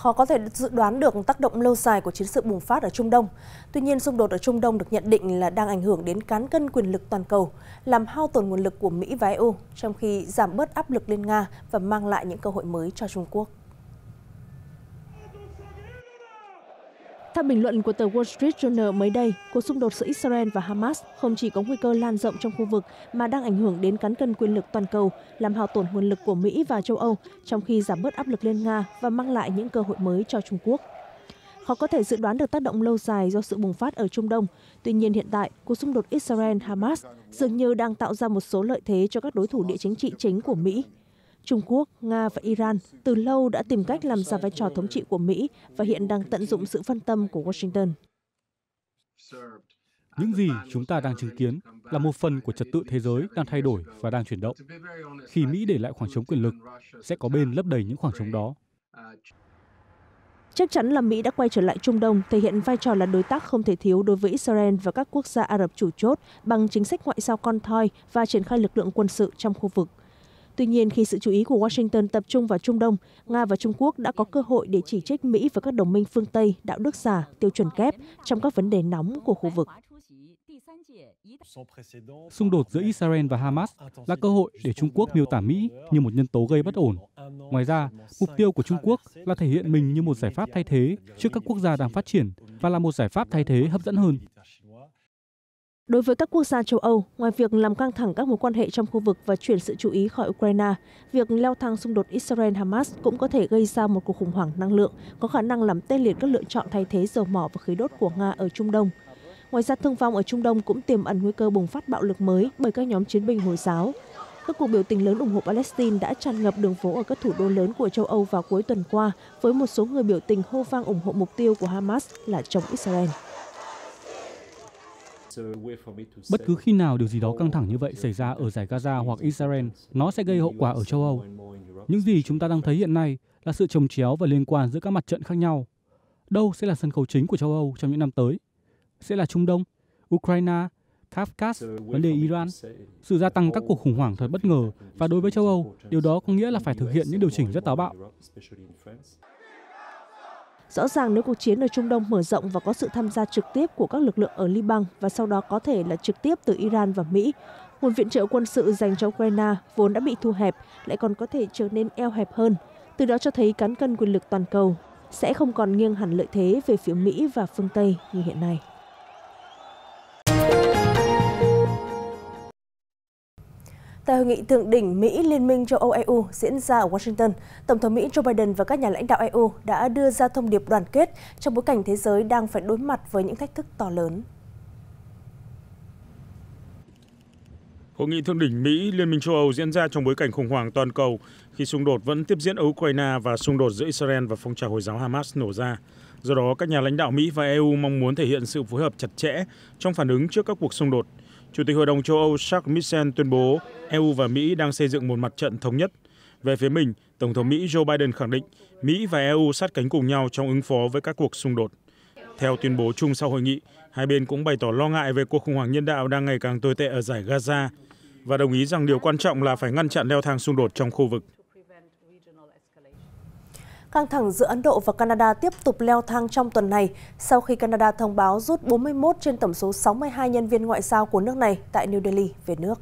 khó có thể dự đoán được tác động lâu dài của chiến sự bùng phát ở Trung Đông. Tuy nhiên, xung đột ở Trung Đông được nhận định là đang ảnh hưởng đến cán cân quyền lực toàn cầu, làm hao tổn nguồn lực của Mỹ và EU, trong khi giảm bớt áp lực lên Nga và mang lại những cơ hội mới cho Trung Quốc. Theo bình luận của tờ Wall Street Journal mới đây, cuộc xung đột giữa Israel và Hamas không chỉ có nguy cơ lan rộng trong khu vực mà đang ảnh hưởng đến cán cân quyền lực toàn cầu, làm hao tổn nguồn lực của Mỹ và châu Âu, trong khi giảm bớt áp lực lên Nga và mang lại những cơ hội mới cho Trung Quốc. Khó có thể dự đoán được tác động lâu dài do sự bùng phát ở Trung Đông. Tuy nhiên hiện tại, cuộc xung đột Israel-Hamas dường như đang tạo ra một số lợi thế cho các đối thủ địa chính trị chính của Mỹ, Trung Quốc, Nga và Iran từ lâu đã tìm cách làm giả vai trò thống trị của Mỹ và hiện đang tận dụng sự phân tâm của Washington. Những gì chúng ta đang chứng kiến là một phần của trật tự thế giới đang thay đổi và đang chuyển động. Khi Mỹ để lại khoảng trống quyền lực, sẽ có bên lấp đầy những khoảng trống đó. Chắc chắn là Mỹ đã quay trở lại Trung Đông, thể hiện vai trò là đối tác không thể thiếu đối với Israel và các quốc gia Ả Rập chủ chốt bằng chính sách ngoại giao con thoi và triển khai lực lượng quân sự trong khu vực. Tuy nhiên, khi sự chú ý của Washington tập trung vào Trung Đông, Nga và Trung Quốc đã có cơ hội để chỉ trích Mỹ và các đồng minh phương Tây đạo đức giả, tiêu chuẩn kép trong các vấn đề nóng của khu vực. Xung đột giữa Israel và Hamas là cơ hội để Trung Quốc miêu tả Mỹ như một nhân tố gây bất ổn. Ngoài ra, mục tiêu của Trung Quốc là thể hiện mình như một giải pháp thay thế trước các quốc gia đang phát triển và là một giải pháp thay thế hấp dẫn hơn. Đối với các quốc gia châu Âu, ngoài việc làm căng thẳng các mối quan hệ trong khu vực và chuyển sự chú ý khỏi Ukraine, việc leo thang xung đột Israel-Hamas cũng có thể gây ra một cuộc khủng hoảng năng lượng, có khả năng làm tê liệt các lựa chọn thay thế dầu mỏ và khí đốt của Nga ở Trung Đông. Ngoài ra, thương vong ở Trung Đông cũng tiềm ẩn nguy cơ bùng phát bạo lực mới bởi các nhóm chiến binh Hồi giáo. Các cuộc biểu tình lớn ủng hộ Palestine đã tràn ngập đường phố ở các thủ đô lớn của châu Âu vào cuối tuần qua, với một số người biểu tình hô vang ủng hộ mục tiêu của Hamas là chống Israel. Bất cứ khi nào điều gì đó căng thẳng như vậy xảy ra ở giải Gaza hoặc Israel, nó sẽ gây hậu quả ở châu Âu. Những gì chúng ta đang thấy hiện nay là sự trồng chéo và liên quan giữa các mặt trận khác nhau. Đâu sẽ là sân khấu chính của châu Âu trong những năm tới? Sẽ là Trung Đông, Ukraine, Kafkas, vấn đề Iran. Sự gia tăng các cuộc khủng hoảng thật bất ngờ và đối với châu Âu, điều đó có nghĩa là phải thực hiện những điều chỉnh rất táo bạo. Rõ ràng nếu cuộc chiến ở Trung Đông mở rộng và có sự tham gia trực tiếp của các lực lượng ở Liban và sau đó có thể là trực tiếp từ Iran và Mỹ, nguồn viện trợ quân sự dành cho Ukraine vốn đã bị thu hẹp lại còn có thể trở nên eo hẹp hơn. Từ đó cho thấy cán cân quyền lực toàn cầu sẽ không còn nghiêng hẳn lợi thế về phía Mỹ và phương Tây như hiện nay. Tại hội nghị thượng đỉnh Mỹ Liên minh châu Âu EU diễn ra ở Washington, Tổng thống Mỹ Joe Biden và các nhà lãnh đạo EU đã đưa ra thông điệp đoàn kết trong bối cảnh thế giới đang phải đối mặt với những thách thức to lớn. Hội nghị thượng đỉnh Mỹ Liên minh châu Âu diễn ra trong bối cảnh khủng hoảng toàn cầu khi xung đột vẫn tiếp diễn ở Ukraine và xung đột giữa Israel và phong trào Hồi giáo Hamas nổ ra. Do đó, các nhà lãnh đạo Mỹ và EU mong muốn thể hiện sự phối hợp chặt chẽ trong phản ứng trước các cuộc xung đột – Chủ tịch Hội đồng châu Âu Charles Michel tuyên bố EU và Mỹ đang xây dựng một mặt trận thống nhất. Về phía mình, Tổng thống Mỹ Joe Biden khẳng định Mỹ và EU sát cánh cùng nhau trong ứng phó với các cuộc xung đột. Theo tuyên bố chung sau hội nghị, hai bên cũng bày tỏ lo ngại về cuộc khủng hoảng nhân đạo đang ngày càng tồi tệ ở giải Gaza và đồng ý rằng điều quan trọng là phải ngăn chặn leo thang xung đột trong khu vực. Căng thẳng giữa Ấn Độ và Canada tiếp tục leo thang trong tuần này sau khi Canada thông báo rút 41 trên tổng số 62 nhân viên ngoại giao của nước này tại New Delhi về nước.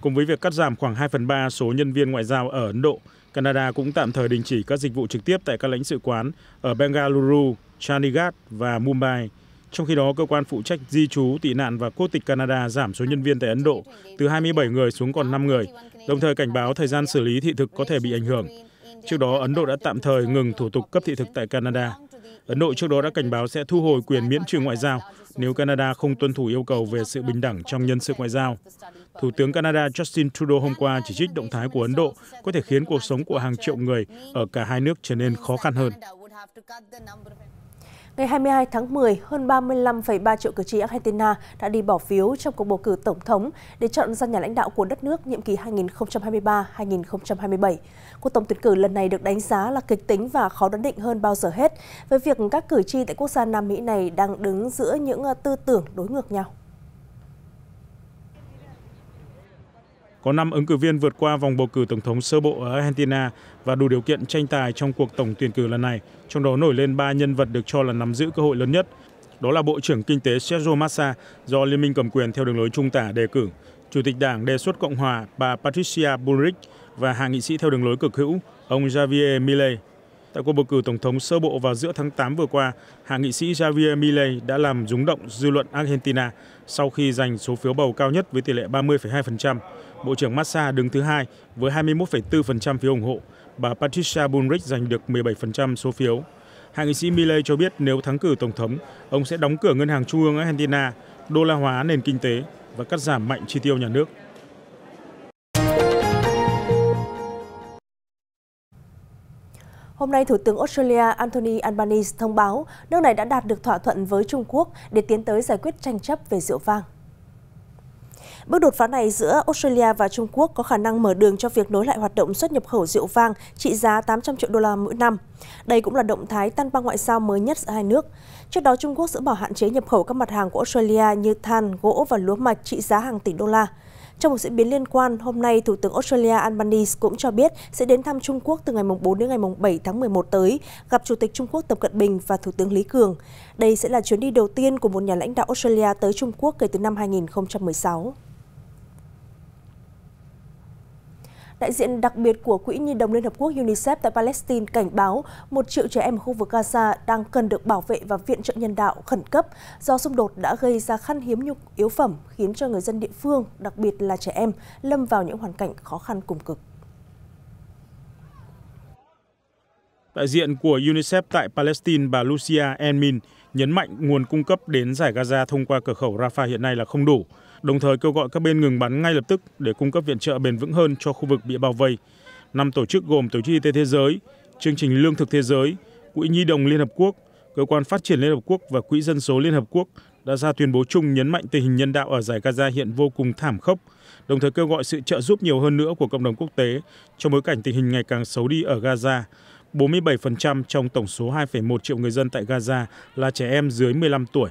Cùng với việc cắt giảm khoảng 2 phần 3 số nhân viên ngoại giao ở Ấn Độ, Canada cũng tạm thời đình chỉ các dịch vụ trực tiếp tại các lãnh sự quán ở Bengaluru, Chandigarh và Mumbai. Trong khi đó, cơ quan phụ trách di trú, tị nạn và quốc tịch Canada giảm số nhân viên tại Ấn Độ từ 27 người xuống còn 5 người, đồng thời cảnh báo thời gian xử lý thị thực có thể bị ảnh hưởng. Trước đó, Ấn Độ đã tạm thời ngừng thủ tục cấp thị thực tại Canada. Ấn Độ trước đó đã cảnh báo sẽ thu hồi quyền miễn trừ ngoại giao nếu Canada không tuân thủ yêu cầu về sự bình đẳng trong nhân sự ngoại giao. Thủ tướng Canada Justin Trudeau hôm qua chỉ trích động thái của Ấn Độ có thể khiến cuộc sống của hàng triệu người ở cả hai nước trở nên khó khăn hơn. Ngày 22 tháng 10, hơn 35,3 triệu cử tri Argentina đã đi bỏ phiếu trong cuộc bầu cử tổng thống để chọn ra nhà lãnh đạo của đất nước nhiệm kỳ 2023-2027. Cuộc tổng tuyển cử lần này được đánh giá là kịch tính và khó đoán định hơn bao giờ hết, với việc các cử tri tại quốc gia Nam Mỹ này đang đứng giữa những tư tưởng đối ngược nhau. Có năm ứng cử viên vượt qua vòng bầu cử tổng thống sơ bộ ở Argentina và đủ điều kiện tranh tài trong cuộc tổng tuyển cử lần này, trong đó nổi lên ba nhân vật được cho là nắm giữ cơ hội lớn nhất. Đó là Bộ trưởng Kinh tế Sergio Massa do Liên minh cầm quyền theo đường lối trung tả đề cử, Chủ tịch Đảng đề xuất Cộng hòa bà Patricia Bullrich và hạ nghị sĩ theo đường lối cực hữu ông Javier Milei. Tại cuộc bầu cử tổng thống sơ bộ vào giữa tháng 8 vừa qua, hạ nghị sĩ Javier Milei đã làm rúng động dư luận Argentina sau khi giành số phiếu bầu cao nhất với tỷ lệ 30,2%. Bộ trưởng Massa đứng thứ hai với 21,4% phiếu ủng hộ. Bà Patricia Bullrich giành được 17% số phiếu. Hạ nghị sĩ Milei cho biết nếu thắng cử tổng thống, ông sẽ đóng cửa ngân hàng trung ương Argentina, đô la hóa nền kinh tế và cắt giảm mạnh chi tiêu nhà nước. Hôm nay, Thủ tướng Australia Anthony Albanese thông báo nước này đã đạt được thỏa thuận với Trung Quốc để tiến tới giải quyết tranh chấp về rượu vang. Bước đột phá này giữa Australia và Trung Quốc có khả năng mở đường cho việc nối lại hoạt động xuất nhập khẩu rượu vang trị giá 800 triệu đô la mỗi năm. Đây cũng là động thái tan băng ngoại giao mới nhất giữa hai nước. Trước đó, Trung Quốc dỡ bỏ hạn chế nhập khẩu các mặt hàng của Australia như than, gỗ và lúa mạch trị giá hàng tỷ đô la. Trong một diễn biến liên quan, hôm nay Thủ tướng Australia Albanese cũng cho biết sẽ đến thăm Trung Quốc từ ngày 4 đến ngày 7 tháng 11 tới, gặp Chủ tịch Trung Quốc Tập Cận Bình và Thủ tướng Lý Cường. Đây sẽ là chuyến đi đầu tiên của một nhà lãnh đạo Australia tới Trung Quốc kể từ năm 2016. Đại diện đặc biệt của Quỹ Nhi đồng Liên Hợp Quốc UNICEF tại Palestine cảnh báo một triệu trẻ em ở khu vực Gaza đang cần được bảo vệ và viện trợ nhân đạo khẩn cấp do xung đột đã gây ra khăn hiếm nhu yếu phẩm khiến cho người dân địa phương, đặc biệt là trẻ em, lâm vào những hoàn cảnh khó khăn cùng cực. Đại diện của UNICEF tại Palestine bà Lucia Enmin nhấn mạnh nguồn cung cấp đến giải Gaza thông qua cửa khẩu Rafah hiện nay là không đủ đồng thời kêu gọi các bên ngừng bắn ngay lập tức để cung cấp viện trợ bền vững hơn cho khu vực bị bao vây. Năm tổ chức gồm Tổ chức Y tế Thế giới, Chương trình Lương thực Thế giới, Quỹ Nhi đồng Liên Hợp Quốc, Cơ quan Phát triển Liên Hợp Quốc và Quỹ Dân số Liên Hợp Quốc đã ra tuyên bố chung nhấn mạnh tình hình nhân đạo ở giải Gaza hiện vô cùng thảm khốc, đồng thời kêu gọi sự trợ giúp nhiều hơn nữa của cộng đồng quốc tế trong bối cảnh tình hình ngày càng xấu đi ở Gaza. 47% trong tổng số 2,1 triệu người dân tại Gaza là trẻ em dưới 15 tuổi.